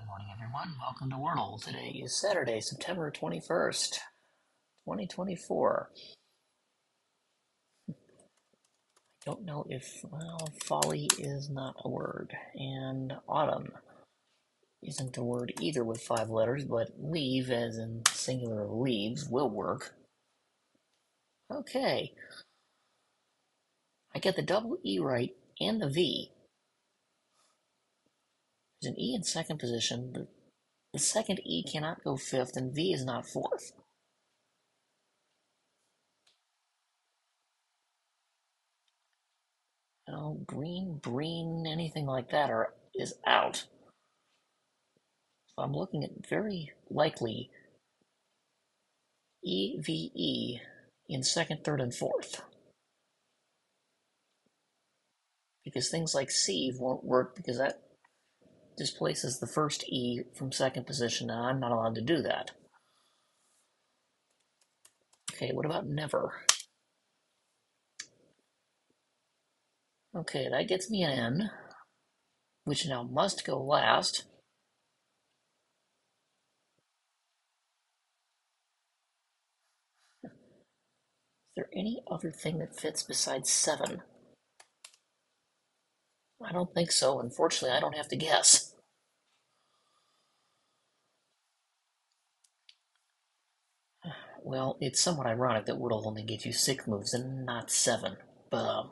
Good morning, everyone. Welcome to Wordle. Today is Saturday, September 21st, 2024. I don't know if, well, folly is not a word, and autumn isn't a word either with five letters, but leave, as in singular leaves, will work. Okay. I get the double E right and the V. There's an E in second position. but the second E cannot go fifth, and V is not fourth. No, green, green, anything like that are, is out. So I'm looking at very likely EVE in second, third, and fourth. Because things like sieve won't work because that displaces the first E from second position, and I'm not allowed to do that. Okay, what about never? Okay, that gets me an N, which now must go last. Is there any other thing that fits besides 7? I don't think so. Unfortunately, I don't have to guess. Well, it's somewhat ironic that Wordle only gives you six moves and not seven, but um,